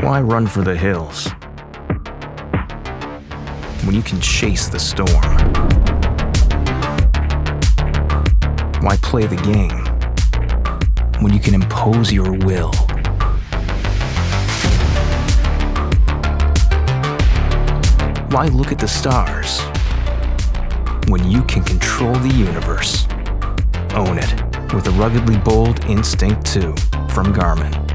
Why run for the hills when you can chase the storm? Why play the game when you can impose your will? Why look at the stars when you can control the universe? Own it with a ruggedly bold Instinct 2 from Garmin.